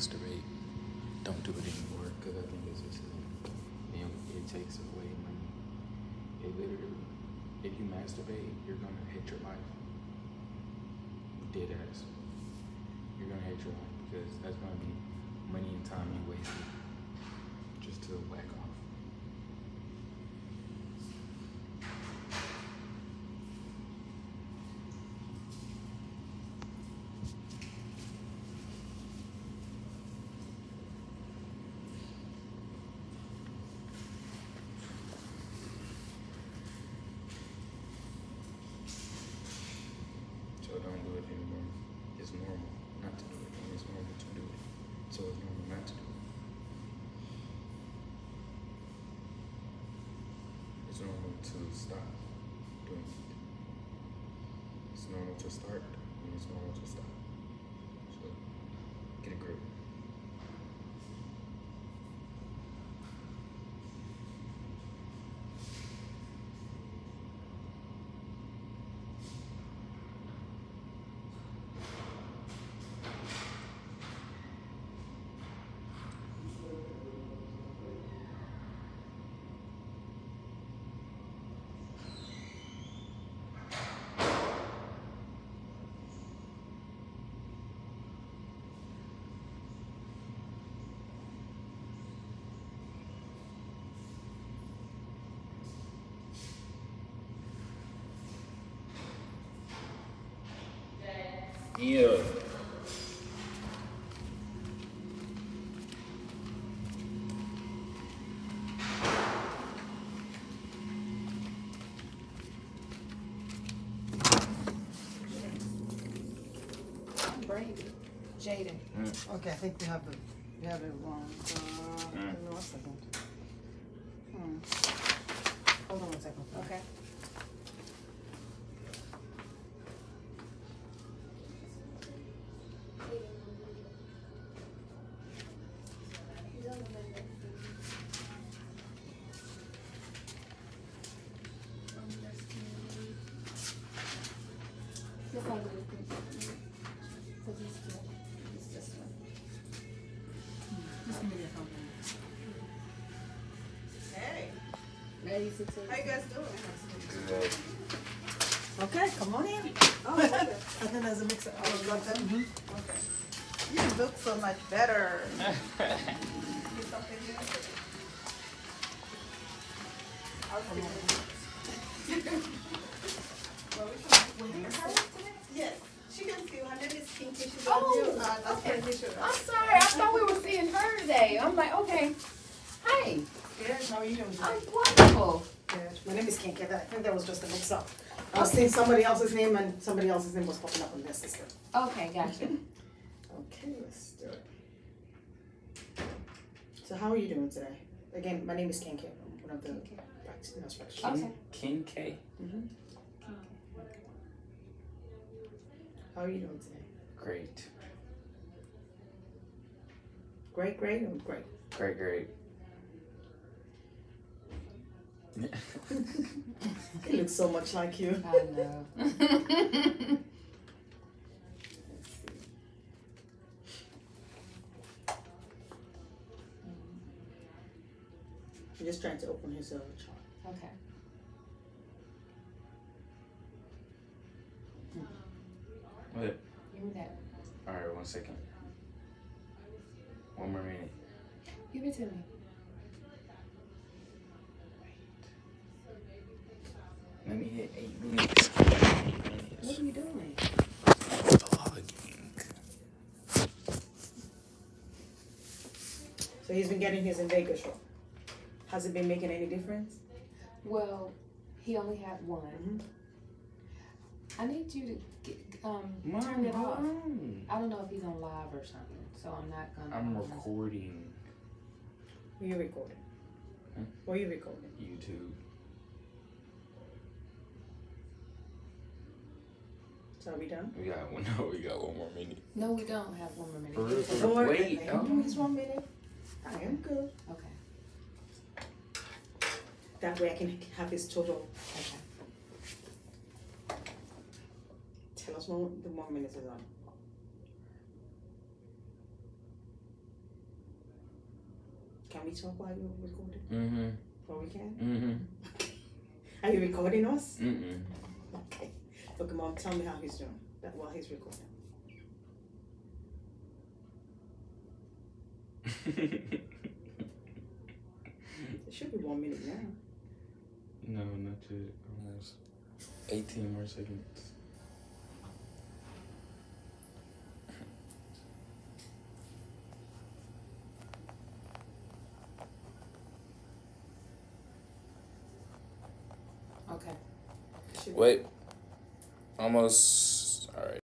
masturbate, don't do it anymore because I think it's just it takes away money. It literally, if you masturbate, you're gonna hate your life. Dead ass. You're gonna hate your life because that's gonna be money and time you wasted just to whack off. So don't do it anymore. It's normal not to do it, and it's normal to do it. So it's normal not to do it. It's normal to stop doing it. It's normal to start, and it's normal to stop. So get a grip. Yeah. Brady. Jaden. Mm. Okay, I think we have the, we have it wrong. Uh, Mm. give me one second. Hmm. Hold on one second. Okay. Just give me your phone. Hey, Ready to how you guys doing? Good. Okay, come on in. Oh, okay. I think there's a mix of. You got that? Mhm. Okay. You look so much better. Get something new? I'll Yes, she can see. Her name is Kinky. She's Oh, new, uh, okay. I'm sorry, I thought we were seeing her today. I'm like, okay. Hi, Yes, how are you doing today? I'm wonderful. Good. My name is Kinky. I think that was just a mix up. I was seeing somebody else's name and somebody else's name was popping up on their system. Okay, gotcha. Okay, let's do it. So how are you doing today? Again, my name is Kinky. I'm one of the Kinky. practice nurse practitioners. Okay. King K. How are you doing today? Great. Great, great, or great? Great, great. He looks so much like you. I know. I'm just trying to open his uh, chart. okay. What? Give me that. Alright, one second. One more minute. Give it to me. Let me hit eight minutes. What are you doing? Vlogging. So he's been getting his in Vegas show. Has it been making any difference? Well, he only had one. Mhm. I need you to get, um, Mom, turn it off. on. I don't know if he's on live or something, so I'm not gonna. I'm recording Were you recording? Hmm? Were you recording? YouTube. So are we done? We got one. No, we got one more minute. No, we don't have one more minute. For real, for real. Lord, wait, I am oh. doing this one minute. I am good. Okay. That way I can have his total. Okay. When the one minute is on. Can we talk while you're recording? Mm-hmm. Or we can? Mm-hmm. Are you recording us? Mm-mm. Okay. Look, mom, tell me how he's doing, that while he's recording. It should be one minute now. no, not yet. Almost 18 more seconds. Okay. Should be- Wait. Almost